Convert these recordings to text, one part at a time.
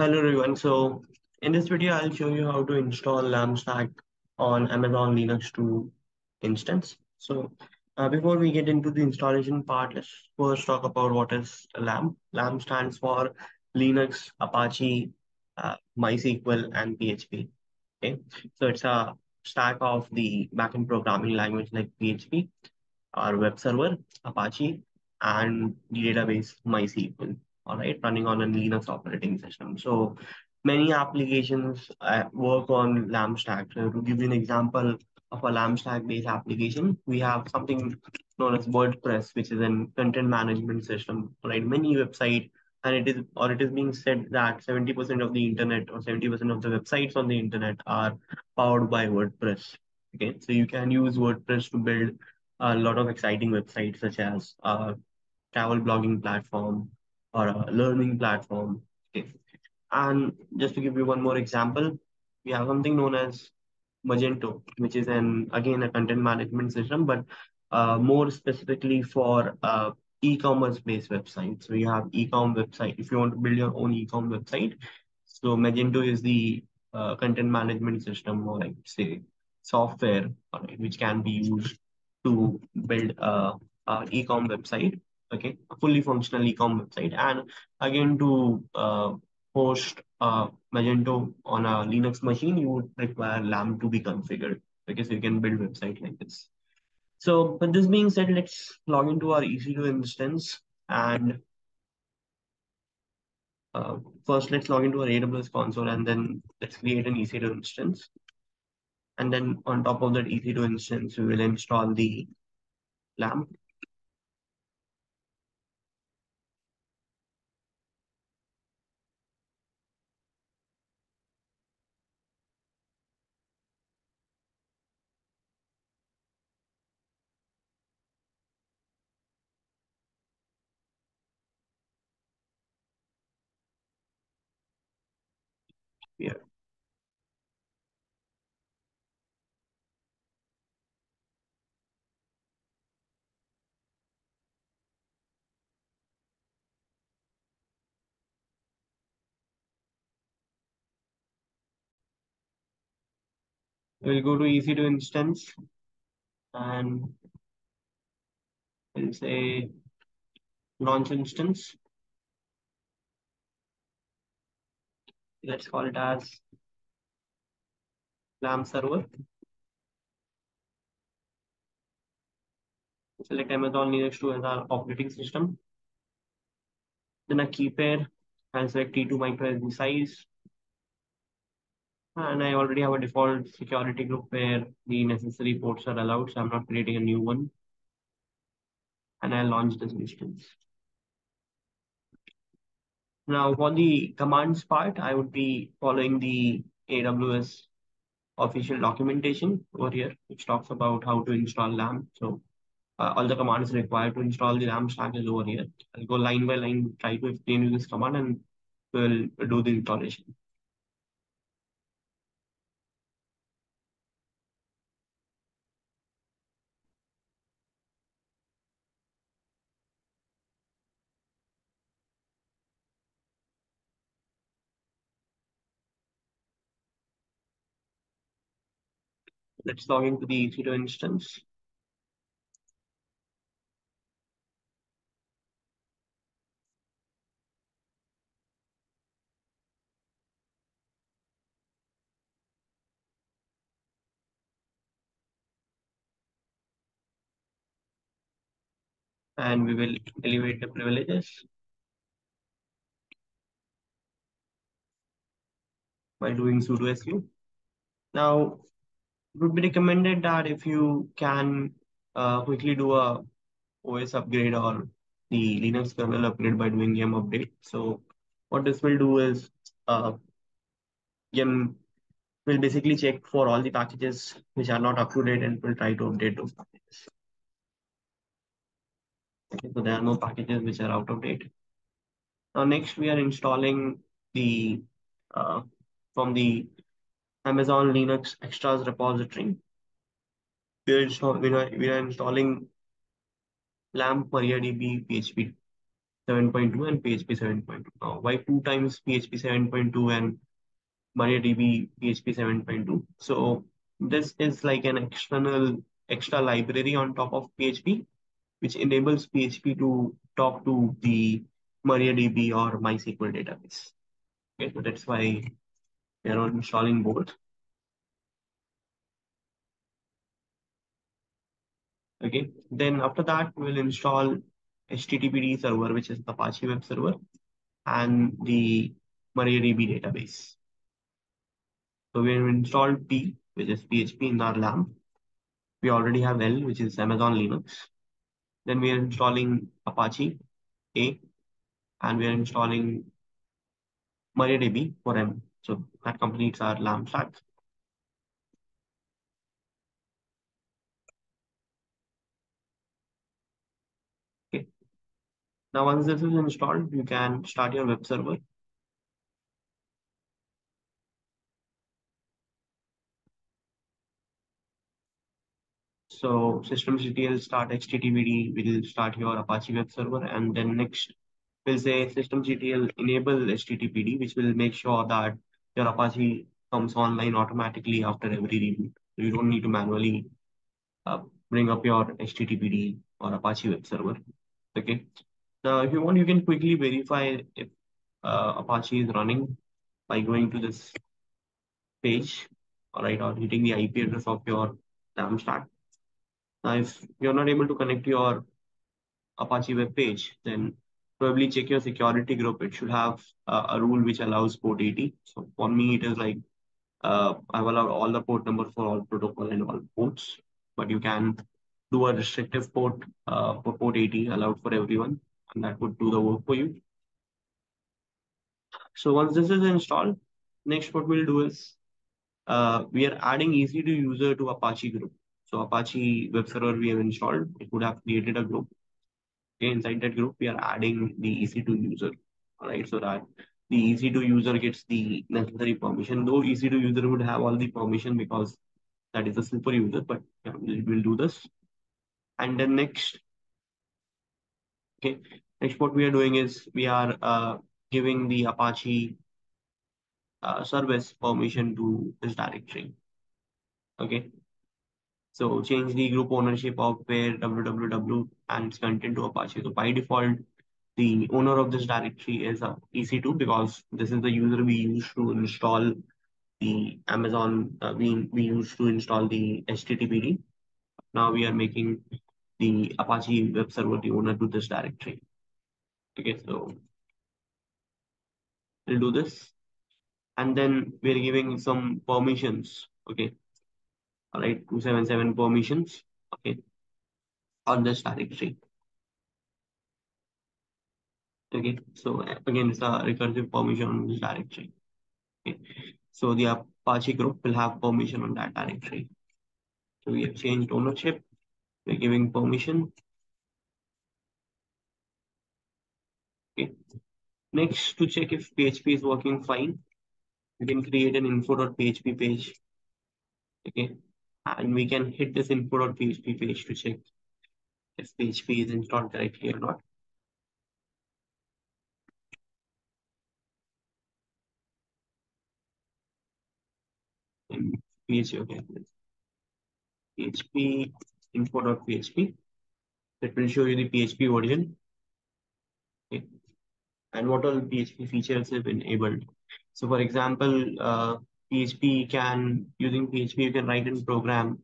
Hello everyone. So in this video, I'll show you how to install LAMP stack on Amazon Linux 2 instance. So uh, before we get into the installation part, let's first talk about what is LAMP. LAMP stands for Linux, Apache, uh, MySQL, and PHP. Okay, so it's a stack of the backend programming language like PHP, our web server, Apache, and the database MySQL all right, running on a Linux operating system. So many applications uh, work on LAMP stack. So to give you an example of a LAMP stack based application, we have something known as WordPress, which is a content management system, right? Many website, and it is or it is being said that 70% of the internet or 70% of the websites on the internet are powered by WordPress. Okay, so you can use WordPress to build a lot of exciting websites such as a travel blogging platform, or a learning platform. Okay. And just to give you one more example, we have something known as Magento, which is an again a content management system, but uh, more specifically for uh, e-commerce based websites. So you have e-com website. If you want to build your own e-com website, so Magento is the uh, content management system, or like say software, right, which can be used to build a, a e-com website okay, a fully functional ecom website. And again, to uh, host uh, Magento on a Linux machine, you would require LAMP to be configured. Okay, so you can build website like this. So with this being said, let's log into our EC2 instance and uh, first let's log into our AWS console and then let's create an EC2 instance. And then on top of that EC2 instance, we will install the LAMP Yeah. We'll go to EC2 instance and we'll say launch instance. Let's call it as LAMP server. Select Amazon Linux 2 as our operating system. Then a key pair and select T2 micro size. And I already have a default security group where the necessary ports are allowed, so I'm not creating a new one. And I'll launch this instance. Now for the commands part, I would be following the AWS official documentation over here, which talks about how to install LAMP. So uh, all the commands required to install the LAMP stack is over here. I'll go line by line, try to explain you this command and we'll do the installation. Let's log into the EC2 instance. And we will elevate the privileges. by doing sudo su. Now, would be recommended that if you can uh, quickly do a OS upgrade or the Linux kernel upgrade by doing yum update. So what this will do is uh, yum will basically check for all the packages which are not up to date and will try to update those packages. Okay, so there are no packages which are out of date. Now next we are installing the uh, from the Amazon Linux extras repository. We are, install, we are, we are installing LAMP MariaDB PHP 7.2 and PHP 7.2. Now, why two times PHP 7.2 and MariaDB PHP 7.2? So this is like an external extra library on top of PHP, which enables PHP to talk to the MariaDB or MySQL database. Okay, so that's why we are installing both. Okay, then after that, we'll install HTTPD server, which is Apache web server, and the MariaDB database. So we have installed P, which is PHP in our LAMP. We already have L, which is Amazon Linux. Then we are installing Apache A, and we are installing MariaDB for M. So that completes our LAMP stack. Okay. Now, once this is installed, you can start your web server. So systemctl start HTTPD will start your Apache web server, and then next we'll say systemctl enable HTTPD, which will make sure that your Apache comes online automatically after every reboot. So you don't need to manually uh, bring up your HTTPD or Apache web server. Okay. Now, if you want, you can quickly verify if uh, Apache is running by going to this page, all right, or hitting the IP address of your LAMP stack. Now, if you're not able to connect your Apache web page, then probably check your security group. It should have uh, a rule which allows port 80. So for me, it is like uh, I've allowed all the port number for all protocol and all ports, but you can do a restrictive port uh, for port 80 allowed for everyone, and that would do the work for you. So once this is installed, next what we'll do is uh, we are adding EC2 user to Apache group. So Apache web server we have installed, it would have created a group. Okay, inside that group, we are adding the EC2 user, all right, so that the EC2 user gets the necessary permission. Though EC2 user would have all the permission because that is a super user, but yeah, we'll do this. And then next, okay, next what we are doing is we are uh, giving the Apache uh, service permission to this directory. Okay, so change the group ownership of var www and its content to Apache. So by default, the owner of this directory is uh, EC2 because this is the user we use to install the Amazon, uh, we, we use to install the HTTPD. Now we are making the Apache web server the owner to this directory. Okay, so we'll do this. And then we're giving some permissions. Okay, all right, 277 permissions, okay, on this directory. Okay, so again, it's a recursive permission on this directory. Okay, so the Apache group will have permission on that directory. So we have changed ownership. We're giving permission. Okay. Next, to check if PHP is working fine, you can create an info.php page. Okay and we can hit this info.php page to check if PHP is installed correctly or not. In PHP, okay. PHP info.php. That will show you the PHP version. Okay. And what all PHP features have been enabled. So for example, uh, PHP can, using PHP, you can write in program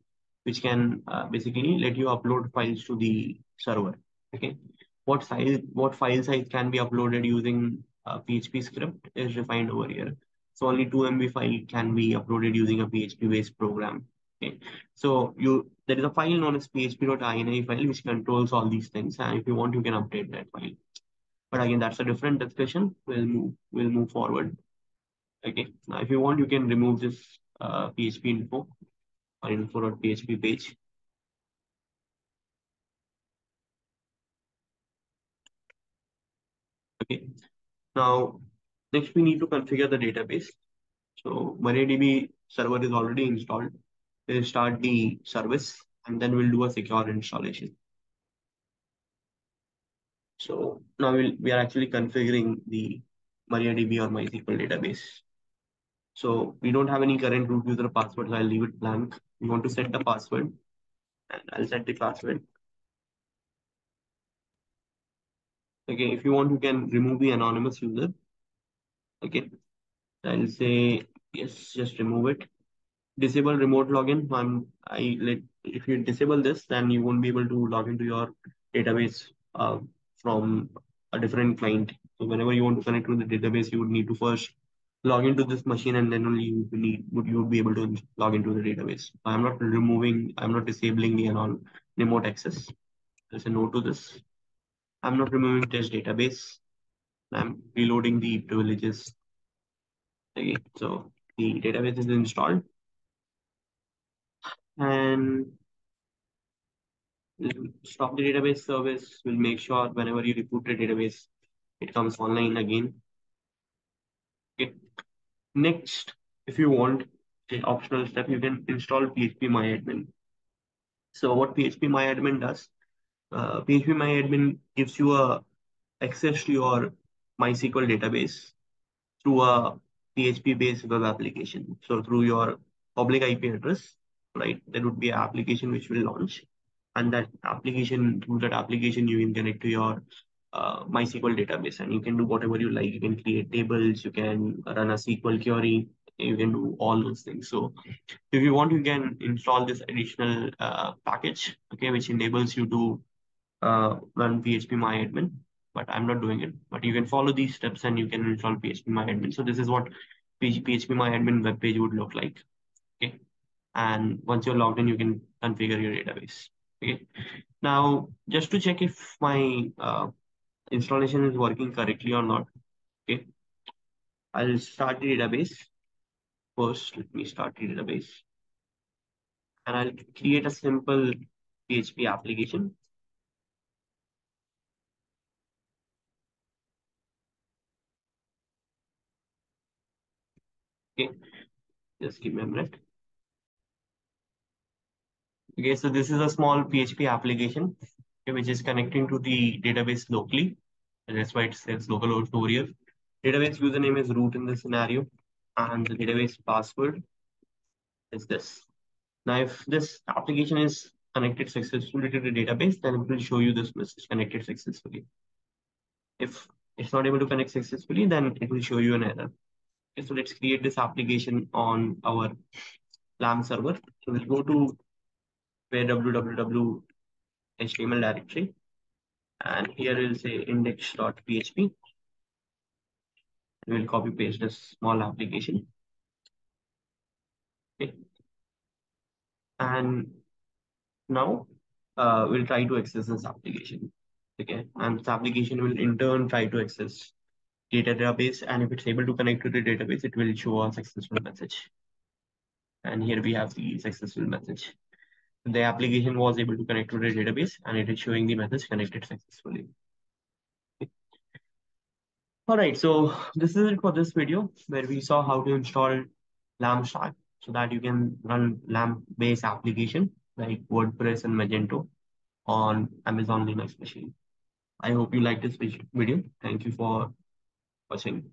which can uh, basically let you upload files to the server. Okay. What size, what file size can be uploaded using a PHP script is defined over here. So only 2 MB file can be uploaded using a PHP based program. Okay. So you there is a file known as php.ini file which controls all these things. And if you want, you can update that file. But again, that's a different discussion. We'll move, we'll move forward. Okay, now if you want, you can remove this uh, PHP info or info.php page. Okay, now next we need to configure the database. So MariaDB server is already installed. We'll start the service and then we'll do a secure installation. So now we'll, we are actually configuring the MariaDB or MySQL database. So we don't have any current root user password, so I'll leave it blank. We want to set the password and I'll set the password. Okay, if you want, you can remove the anonymous user. Okay, I'll say yes, just remove it. Disable remote login. I'm, I let if you disable this, then you won't be able to log into your database uh, from a different client. So whenever you want to connect to the database, you would need to first log into this machine and then only you need would you be able to log into the database. I'm not removing, I'm not disabling the anon remote access. There's a no to this. I'm not removing test database. I'm reloading the privileges. Okay, so the database is installed and stop the database service. We'll make sure whenever you reboot the database, it comes online again. Okay. Next, if you want the optional step, you can install PHP MyAdmin. So what PHP MyAdmin does, uh, PHP MyAdmin gives you a access to your MySQL database through a PHP-based web application. So through your public IP address, right, there would be an application which will launch. And that application, through that application, you can connect to your uh, MySQL database and you can do whatever you like. You can create tables, you can run a SQL query, you can do all those things. So if you want, you can install this additional uh, package, okay, which enables you to uh, run PHP MyAdmin, but I'm not doing it. But you can follow these steps and you can install PHP MyAdmin. So this is what PHP MyAdmin web page would look like, okay. And once you're logged in, you can configure your database. Okay. Now, just to check if my uh, installation is working correctly or not. Okay. I'll start the database. First, let me start the database. And I'll create a simple PHP application. Okay, just give me a minute. Okay, so this is a small PHP application which is connecting to the database locally. And that's why it says localhost over here. Database username is root in this scenario, and the database password is this. Now, if this application is connected successfully to the database, then it will show you this message connected successfully. If it's not able to connect successfully, then it will show you an error. Okay, so let's create this application on our LAMP server. So we'll go to var www HTML directory. And here we'll say index.php. We'll copy paste this small application. Okay. And now uh, we'll try to access this application. Okay. And this application will in turn try to access data database. And if it's able to connect to the database, it will show a successful message. And here we have the successful message the application was able to connect to the database and it is showing the message connected successfully. All right, so this is it for this video where we saw how to install LAMP stack so that you can run LAMP based application like WordPress and Magento on Amazon Linux machine. I hope you liked this video. Thank you for watching.